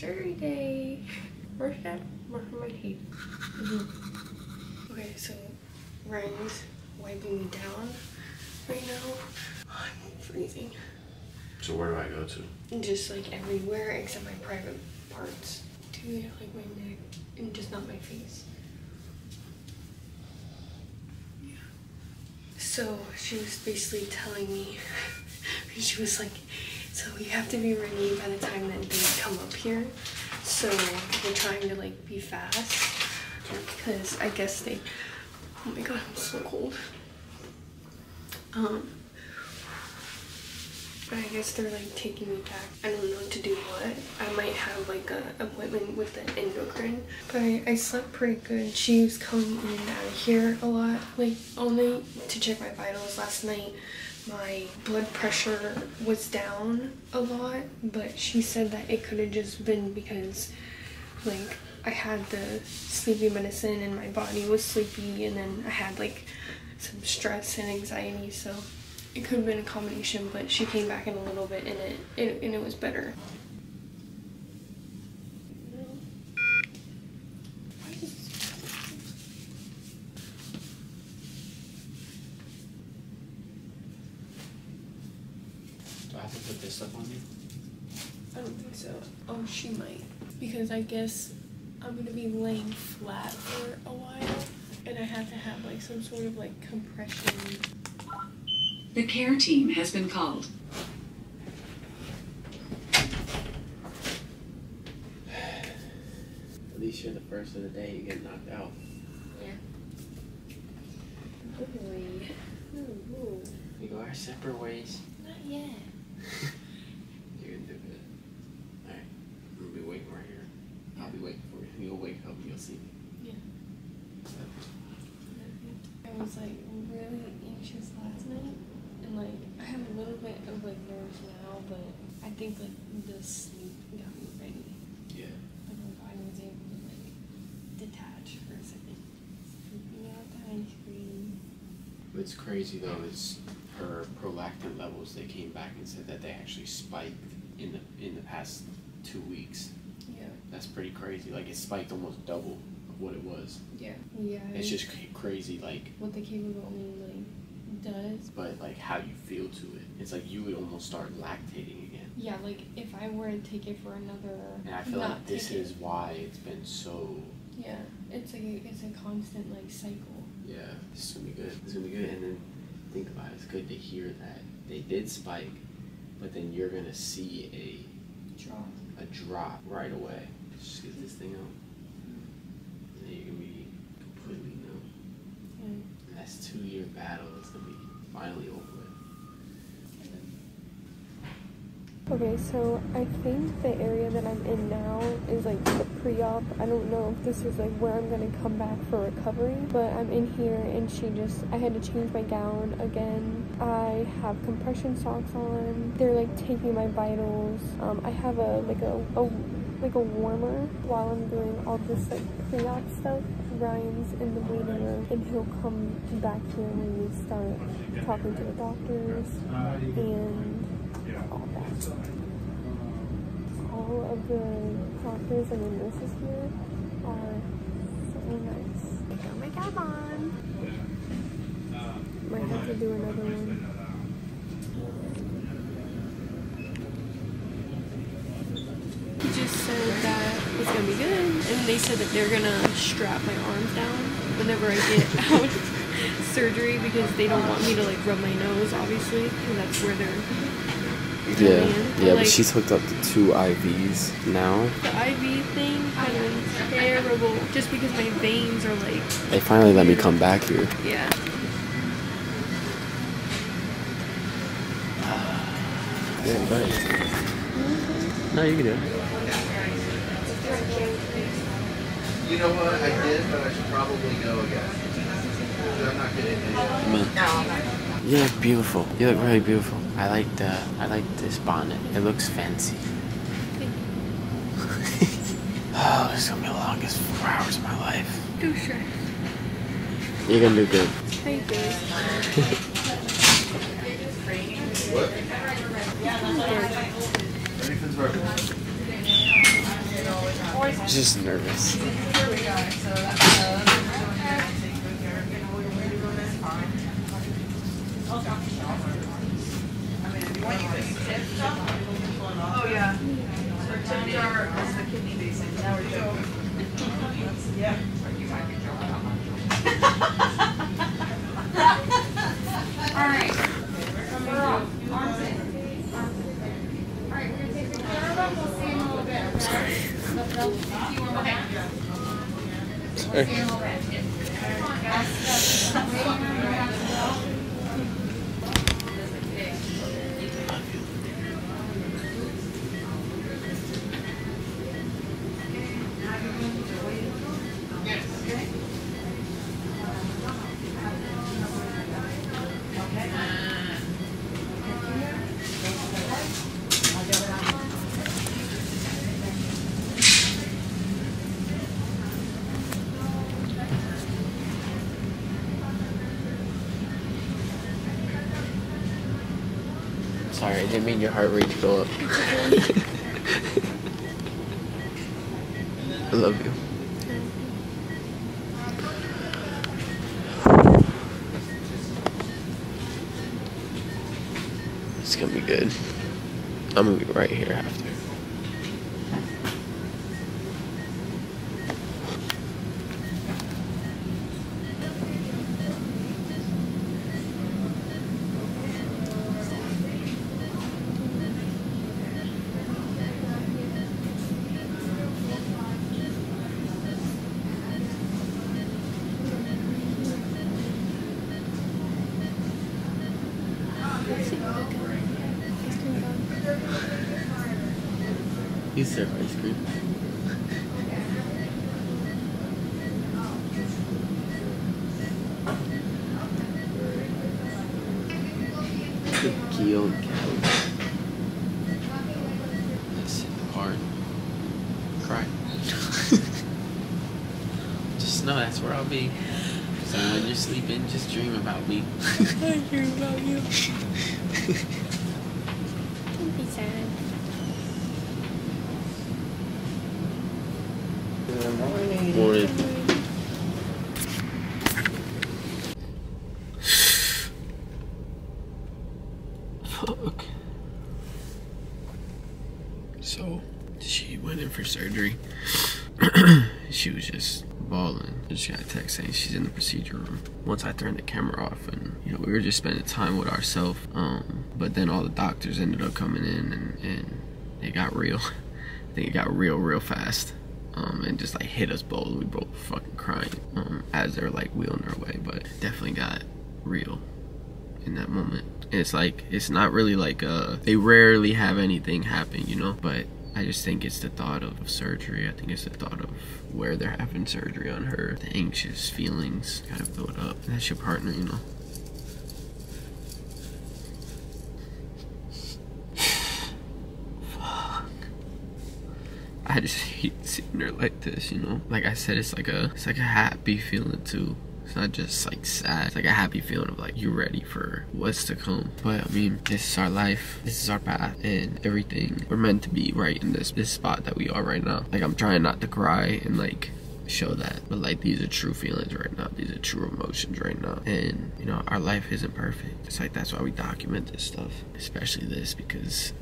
surgery day. Where's that? Where's my teeth? Mm-hmm. Okay, so Ryan's wiping me down right now. I'm freezing. So where do I go to? Just like everywhere except my private parts. To like my neck and just not my face. Yeah. So she was basically telling me, she was like, so you have to be ready by the time that they come up here. So we're trying to like be fast because I guess they, oh my god, I'm so cold. Um, but I guess they're like taking me back. I don't know to do what. I might have like an appointment with an endocrine. But I, I slept pretty good. She was coming in and out of here a lot, like all night to check my vitals last night. My blood pressure was down a lot, but she said that it could have just been because like I had the sleepy medicine and my body was sleepy and then I had like some stress and anxiety so it could have been a combination but she came back in a little bit and it, it and it was better Do I have to put this up on you? I don't think so. Oh, she might. Because I guess I'm gonna be laying flat for a while and I have to have like some sort of like compression. The care team has been called. At least you're the first of the day. You get knocked out. Yeah. Oh boy. Ooh, We go our separate ways. Not yet. You're gonna do good. Alright. I'm gonna be waiting right here. I'll be waiting for you. You'll wake up and you'll see me. Yeah. I was like really anxious last night and like I have a little bit of like nerves now but I think like the sleep got me ready. Yeah. Like my body was able to like detach for a second. Sleeping out the ice cream. What's crazy though is her prolactin levels. They came back and said that they actually spiked in the in the past two weeks. Yeah. That's pretty crazy. Like it spiked almost double of what it was. Yeah. Yeah. It's just crazy. Like, what the Cabergoline like does. but like how you feel to it. It's like you would almost start lactating again. Yeah, like if I were to take it for another And I feel not like this is it- is why it's been so. Yeah. It's like a, it's a constant like cycle. Yeah, this is gonna be good. This is gonna be good. And then think about it. It's good to hear that they did spike, but then you're gonna see a Drop. a drop right away. Just get this thing out. And then you're gonna be completely numb. Yeah. And that's two year battle. It's gonna be finally over with. Okay, so I think the area that I'm in now is like the pre-op. I don't know if this is like where I'm gonna come back for recovery, but I'm in here and she just, I had to change my gown again. I have compression socks on. They're like taking my vitals. Um, I have a like a, a like a warmer while I'm doing all this like pre-op stuff. Ryan's in the waiting room and he'll come back here when we start talking to the doctors and all. All of the doctors and the nurses here are so nice. I got my cap on. Might have to do another one. He just said that it's gonna be good, and they said that they're gonna strap my arms down whenever I get out of surgery because they don't want me to like rub my nose, obviously, because that's where they're Yeah, coming in. yeah, but she's hooked up to two IVs now. the IV thing kind of terrible, just because my veins are like, They finally let me come back here. yeah. Yeah, right. Mm-hmm. No, you can do it. You know what? I did, but I should probably go again. I'm not getting You look beautiful. You look really beautiful. I like the I like this bonnet. It looks fancy. oh, this is gonna be the longest four hours of my life. Do sure. You're gonna do good. Thank you. Ready for the burger? Just nervous. Oh, yeah. Tipped are the kidney basin. Now we're joking. Yeah. All right. We're off. On it. All right, we're gonna take the camera up. We'll see you in a little bit. Sorry. See you in a little bit. We'll see you in a little bit. Come on, guys. Wait, no, you don't have to go. Sorry, I didn't mean your heart rate to go up. I love you. It's gonna be good. I'm gonna be right here after. You serve ice cream. Callie. Let's hit the part. Cry. just know that's where I'll be. So when you're sleeping, just dream about me. I dream about you. Don't be sad. Morning. Fuck. So, she went in for surgery. she was just just got a text saying she's in the procedure room. Once I turned the camera off, and you know, we were just spending time with ourselves. Um, but then all the doctors ended up coming in, and, and it got real. I think it got real, real fast. Um, and just like hit us both. We both fucking crying um, as they're like wheeling our way, but definitely got real in that moment. And it's like it's not really like uh they rarely have anything happen, you know. But I just think it's the thought of surgery. I think it's the thought of where they're having surgery on her, the anxious feelings kind of build up. That's your partner, you know. Fuck. I just hate seeing her like this, you know. Like I said, it's like a it's like a happy feeling too. It's not just like sad. It's like a happy feeling of like you're ready for what's to come. But I mean, this is our life. This is our path, and everything. We're meant to be right in this this spot that we are right now. Like I'm trying not to cry and like show that but like these are true feelings right now these are true emotions right now and you know our life isn't perfect it's like that's why we document this stuff especially this because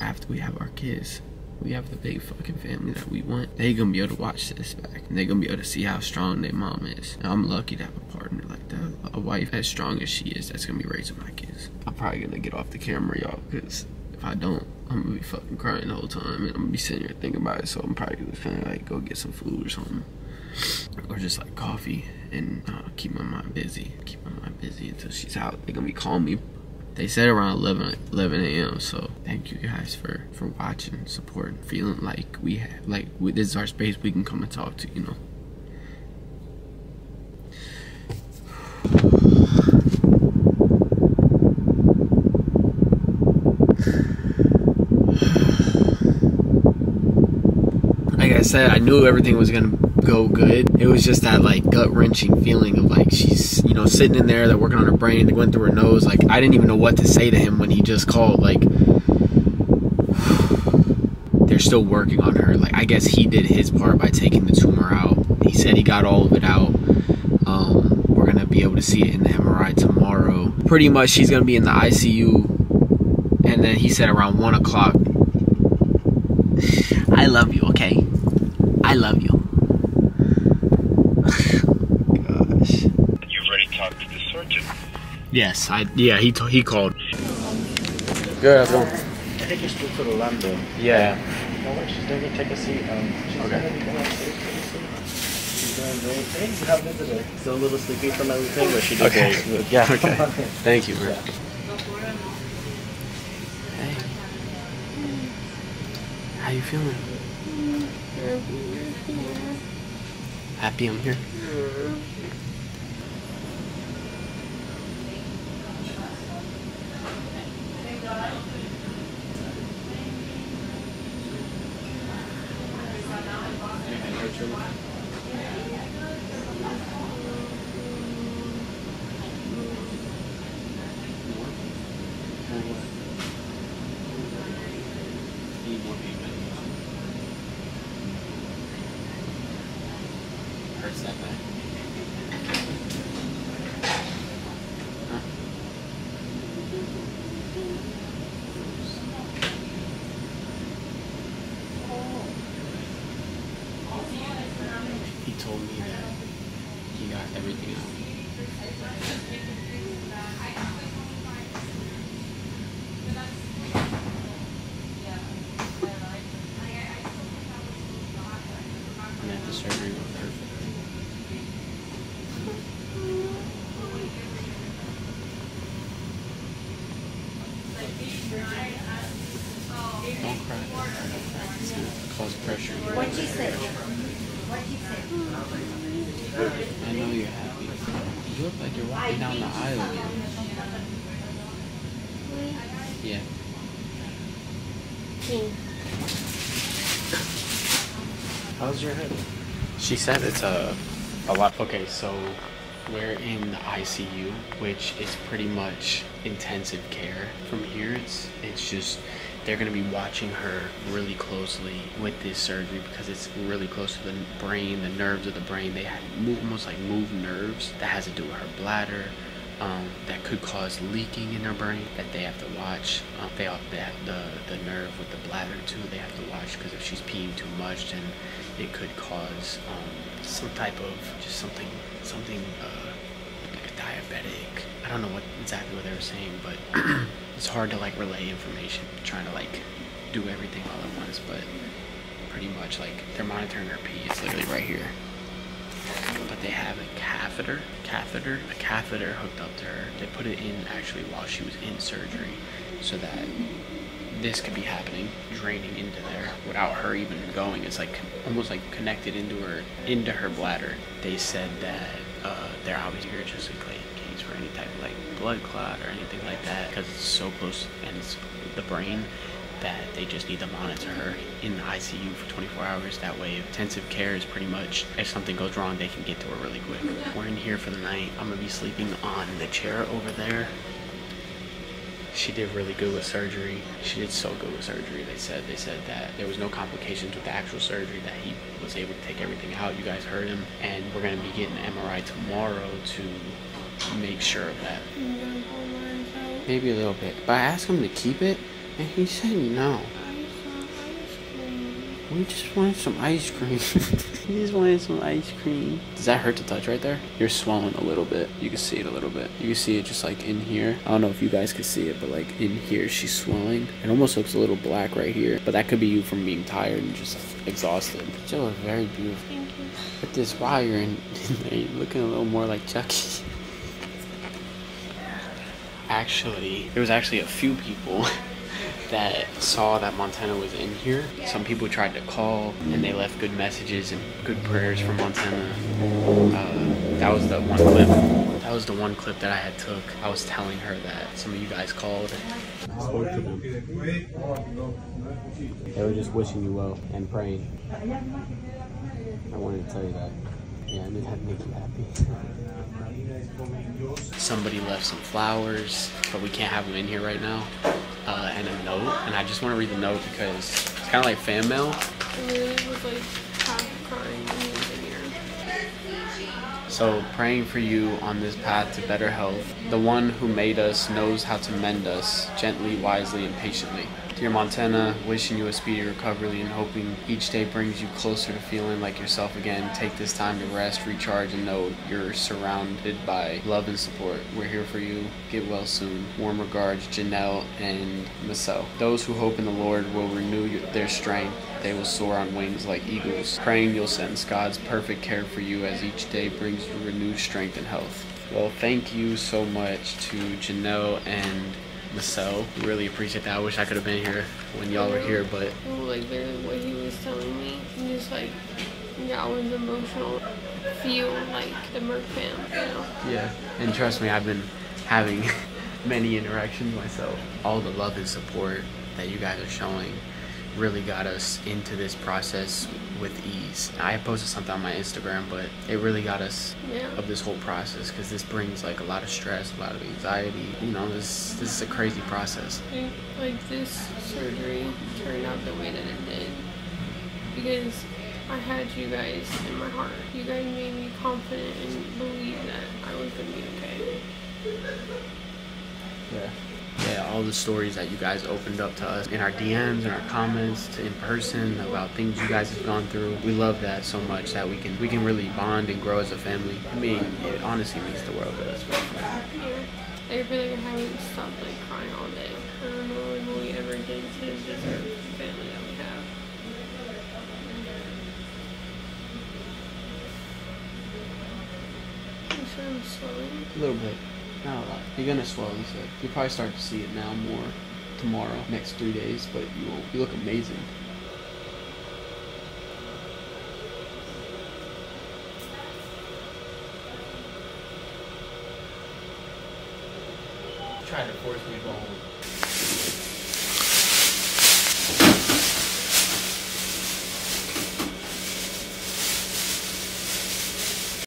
after we have our kids we have the big fucking family that we want. They gonna be able to watch this back, and they gonna be able to see how strong their mom is. And I'm lucky to have a partner like that, a wife as strong as she is, that's gonna be raising my kids. I'm probably gonna get off the camera, y'all, because if I don't, I'm gonna be fucking crying the whole time, and I'm gonna be sitting here thinking about it. So I'm probably gonna like go get some food or something, or just like coffee, and uh, keep my mind busy. Keep my mind busy until she's out. They're gonna be calling me they said around 11 11 a.m so thank you guys for for watching supporting feeling like we have like we, this is our space we can come and talk to you know. Like I said, I knew everything was gonna go good. It was just that like gut wrenching feeling of like she's you know sitting in there, they're working on her brain, they went through her nose. Like I didn't even know what to say to him when he just called. Like they're still still working on her. Like I guess he did his part by taking the tumor out. He said he got all of it out. Um, we're gonna be able to see it in the MRI tomorrow. Pretty much, she's gonna be in the ICU, and then he said around one o'clock. I love you. Okay, I love you. Yes, I. Yeah, he t- he called. Good. How's it going? I think you spoke to the landlord. Yeah. No, wait, she's going to take a seat. Um, she's Okay. going to go upstairs for the seat. She's going to go. Hey, you have. Still a little sleepy from everything, but she did Okay. very. Yeah. Okay. Thank you, man. Yeah. Hey. How you feeling? Happy I'm here? Hurts that bad? He told me that he got everything out. And that the surgery went perfect. Don't cry. Don't cry. It's cause pressure. What'd you say? What'd you say? I know you're happy. You look like you're walking down the aisle again. Yeah. How's your head? She said it's a a lot. Okay, so we're in the ICU, which is pretty much intensive care. From here, it's it's just they're gonna be watching her really closely with this surgery because it's really close to the brain, the nerves of the brain. They move, almost like move nerves that has to do with her bladder. Um, that could cause leaking in her brain that they have to watch. Um, they have the, the nerve with the bladder too. They have to watch because if she's peeing too much, then it could cause um, some type of just something something uh, like a diabetic. I don't know what exactly what they were saying, but it's hard to like relay information, trying to like do everything all at once. But pretty much like they're monitoring her pee. It's literally right here. But they have a catheter, catheter, a catheter hooked up to her. They put it in actually while she was in surgery, so that this could be happening, draining into there without her even going. It's like almost like connected into her into her bladder. They said that uh, they're obviously just in for any type of like blood clot or anything like that because it's so close and it's the brain that they just need to monitor her in the ICU for 24 hours. That way, intensive care is pretty much if something goes wrong, they can get to her really quick. We're in here for the night. I'm gonna be sleeping on the chair over there. She did really good with surgery. She did so good with surgery. They said they said that there was no complications with the actual surgery. That he was able to take everything out. You guys heard him, and we're gonna be getting an MRI tomorrow to make sure of that. Maybe a little bit, but I asked him to keep it, and he said no. We just wanted some ice cream. we just wanted some ice cream. Does that hurt to touch right there? You're swelling a little bit. You can see it a little bit. You can see it just like in here. I don't know if you guys can see it, but like in here, she's swelling. It almost looks a little black right here. But that could be you from being tired and just exhausted. But you look very beautiful. With this wire in, in there, you're looking a little more like Chucky. Actually, there was actually a few people that saw that Montana was in here. Some people tried to call and they left good messages and good prayers for Montana. Uh, that was the one clip. That was the one clip that I had took. I was telling her that some of you guys called. They were just wishing you well and praying. I wanted to tell you that. Yeah, I knew that'd make you happy. Somebody left some flowers, but we can't have them in here right now. uh, and a note, and I just want to read the note because it's kind of like fan mail. So, praying for you on this path to better health. The one who made us knows how to mend us gently, wisely, and patiently. Dear Montana, wishing you a speedy recovery and hoping each day brings you closer to feeling like yourself again. Take this time to rest, recharge, and know you're surrounded by love and support. We're here for you. Get well soon. Warm regards, Janelle and Marcel. Those who hope in the Lord will renew their strength. They will soar on wings like eagles. Praying you'll sense God's perfect care for you as each day brings you renewed strength and health. Well, thank you so much to Janelle and Marcel. Really appreciate that. I wish I could have been here when y'all were here, but Like literally what he was telling me, and just like yeah, I was emotional. Feel like the Merc fam, you know. yeah. And trust me, I've been having many interactions myself. All the love and support that you guys are showing really got us into this process with ease. I posted something on my Instagram, but it really got us Yeah. of this whole process because this brings like a lot of stress, a lot of anxiety. You know, this this is a crazy process. Like, like this surgery turned out the way that it did because I had you guys in my heart. You guys made me confident and believe that I was gonna be okay. Yeah. Yeah, all the stories that you guys opened up to us in our DMs and our comments to in person about things you guys have gone through. We love that so much that we can we can really bond and grow as a family. I mean, it honestly means the world to us. Yeah. I feel like I haven't stopped like crying all day. I don't know what we ever did to deserve the family that we have. I'm swelling. A little bit, not a lot. You're gonna swell. You said You'll probably start to see it now more tomorrow, next three days, but you will, you look amazing. Trying to force me home